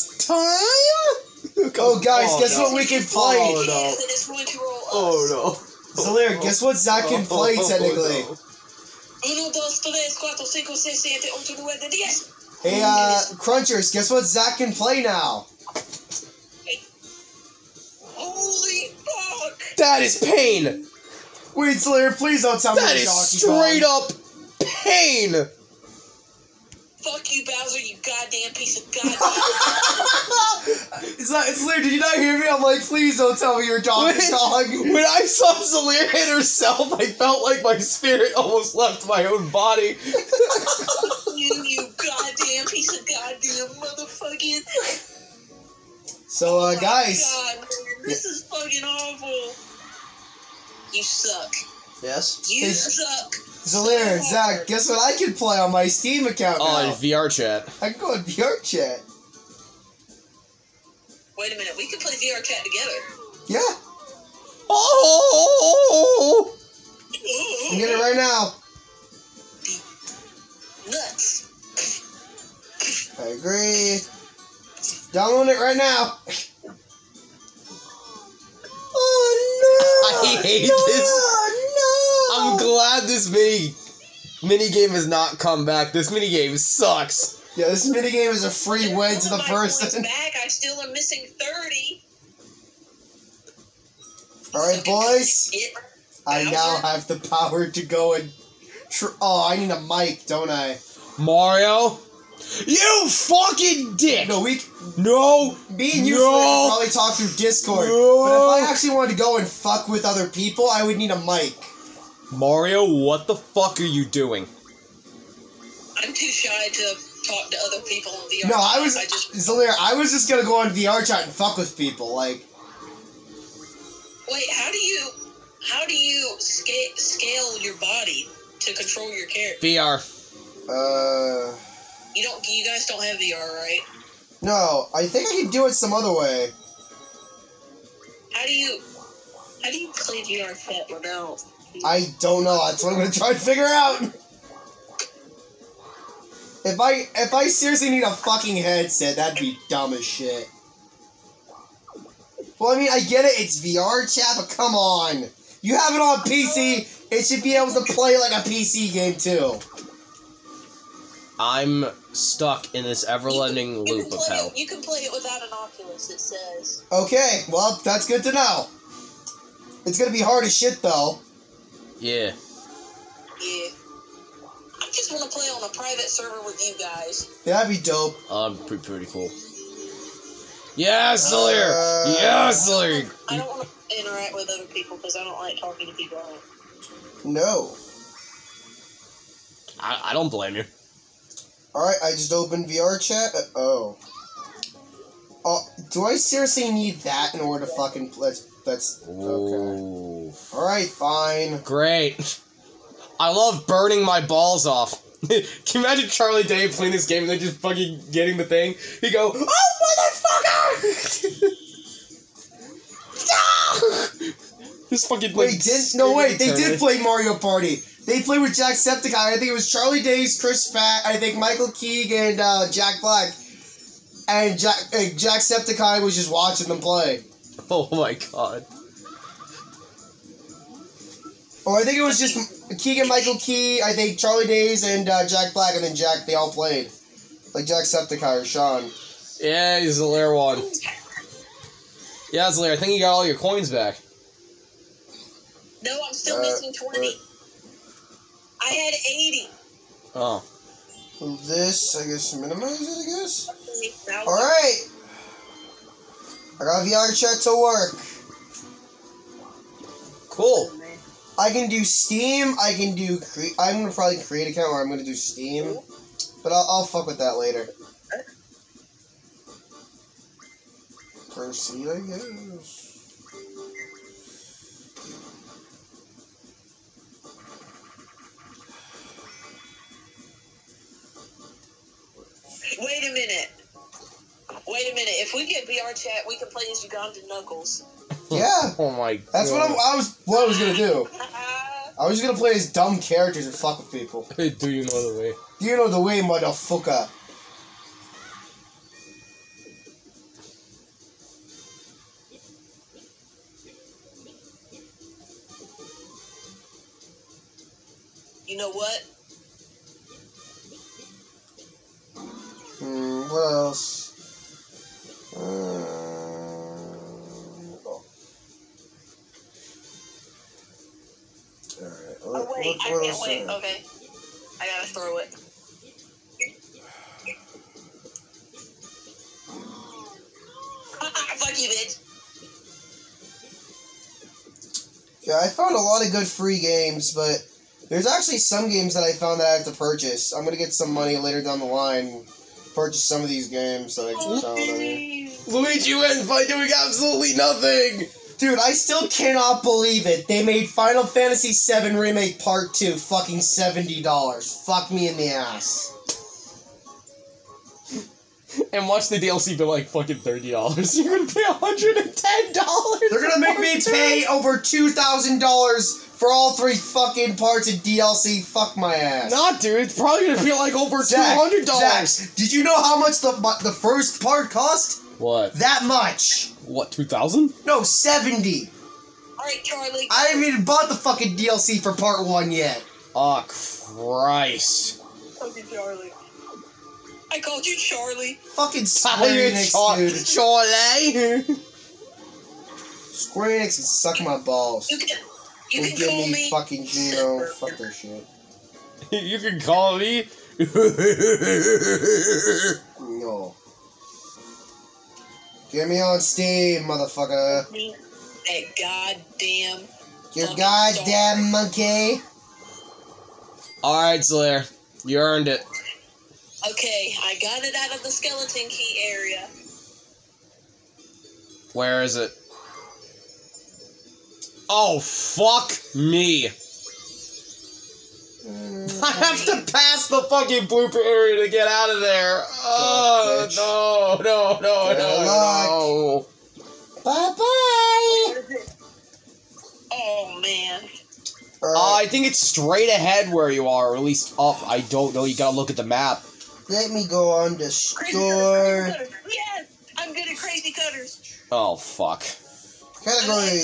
It's time. Oh, guys, Oh, guess no. what we can play? Oh, no. Yes, and it's going to roll us. Oh no. Zalair, guess what Zach can play Oh, technically? Uno, dos, tres, cuatro, cinco, seis, siete, ocho, nueve, diez. Hey, uh, Crunchers, guess what Zach can play now? Holy fuck! That is pain. Wait, Zalair, please don't tell me That you're is Donkey straight Kong. up pain. Fuck you, Bowser, you goddamn piece of goddamn. it's not, it's Zalair, did you not hear me? I'm like, please don't tell me you're Donkey When- Kong. When I saw Zalir hit herself, I felt like my spirit almost left my own body. you, you goddamn piece of goddamn motherfucking. So, uh, Oh my guys. God, man, this is fucking awful. You suck. Yes. You Hey, suck. Zalair, Zach, guess what I can play on my Steam account oh, now? On VR chat. I can go in VR chat. Wait a minute, we could play VR chat together. Yeah, Oh! I'm getting it right now. Nuts. I agree. Download it right now. Oh no! I hate no, this. No! I'm glad this mini mini game has not come back. This mini game sucks. Yeah, this minigame is a free win to the My points person. Back, I still am missing thirty. All right, boys. I now have the power to go and. Tr- oh, I need a mic, don't I? Mario, you fucking dick. No, we. No. Me and you No. could probably talk through Discord. No. But if I actually wanted to go and fuck with other people, I would need a mic. Mario, what the fuck are you doing? I'm too shy to talk to other people in VR. No, I was. I just Zalair, I was just gonna go on VR chat and fuck with people. Like, wait. How do you? How do you scale scale your body to control your character? VR. uh. You don't. You guys don't have VR, right? No, I think I can do it some other way. How do you? How do you play VR chat without? I don't know. That's what I'm gonna try and figure out. If I if I seriously need a fucking headset, that'd be dumb as shit. Well, I mean, I get it. It's VR chat, but come on. You have it on PC. It should be able to play like a PC game too. I'm stuck in this ever-ending loop of hell. it. You can play it without an Oculus. It says. Okay, well, that's good to know. It's gonna be hard as shit though. Yeah. Yeah. I just want to play on a private server with you guys. Yeah, That'd be dope. Um, pretty, pretty cool. Yes, Zalir! Uh, yes, Zalir! I don't want to interact with other people because I don't like talking to people. No. I, I don't blame you. All right, I just opened VR chat. Uh, oh. Oh, do I seriously need that in order to fucking play? That's okay. All right, fine. Great. I love burning my balls off. Can you imagine Charlie Day playing this game and then just fucking getting the thing? He go, oh motherfucker! This fucking like. Wait, did no wait? They did play Mario Party. They played with Jacksepticeye. I think it was Charlie Days, Chris Pratt. I think Michael Keegan and uh, Jack Black. And Jack uh, Jacksepticeye was just watching them play. Oh my god. Or I think it was just Keegan, Michael Key. I think Charlie Days and uh, Jack Black, and then Jack. They all played, like Jacksepticeye or Sean. Yeah, he's Zalir one. Yeah, Zalir, I think you got all your coins back. No, I'm still Uh, missing 20. I had 80. Oh. This, I guess, minimize it. I guess. Now, All right. I got VR chat to work. Cool. I can do Steam. I can do. Cre- I'm gonna probably create an account where I'm gonna do Steam, but I'll, I'll fuck with that later. Proceed, I guess. Wait a minute. If we get VR chat, we can play as Ugandan Knuckles. Yeah. Oh my god. That's what I'm, I was. What I was gonna do. I was just gonna play as dumb characters and fuck with people. do you know the way? Do you know the way, motherfucker? You know what? What, I what can't wait. Okay, I gotta throw it. Fuck you, bitch. Yeah, I found a lot of good free games, but there's actually some games that I found that I have to purchase. I'm gonna get some money later down the line, purchase some of these games that I just found. here. Luigi wins by doing absolutely nothing. Dude, I still cannot believe it. They made Final Fantasy VII Remake Part 2 fucking $70. Fuck me in the ass. And watch the DLC be like fucking thirty dollars. You're gonna pay hundred and ten dollars. They're gonna make me pay over $2,000 for all three fucking parts of DLC. Fuck my ass. Not, dude. It's probably gonna be like over two hundred dollars. Did you know how much the the first part cost? What? That much. What? Two thousand? No, 70. Alright, Charlie. I haven't even bought the fucking DLC for part 1 yet. Oh Christ! called Charlie. I called you Charlie. Fucking How Square Enix, Char- dude. Charlie? Square Enix can suck my balls. You can, you can give call me, me. fucking Gino. Fuck their shit. you can call me. No. Get me on Steam, motherfucker. That goddamn. You Fucking goddamn monkey. All right, Slayer. You earned it. Okay, I got it out of the skeleton key area. Where is it? Oh fuck me! I have to pass the fucking blooper area to get out of there. Oh no, no, no, no, no. Bye bye. Oh man. Uh, I think it's straight ahead where you are, or at least up. I don't know. You gotta look at the map. Let me go on the Crazy store. cutters, crazy cutters. Yes! I'm good at crazy cutters. Oh fuck. Category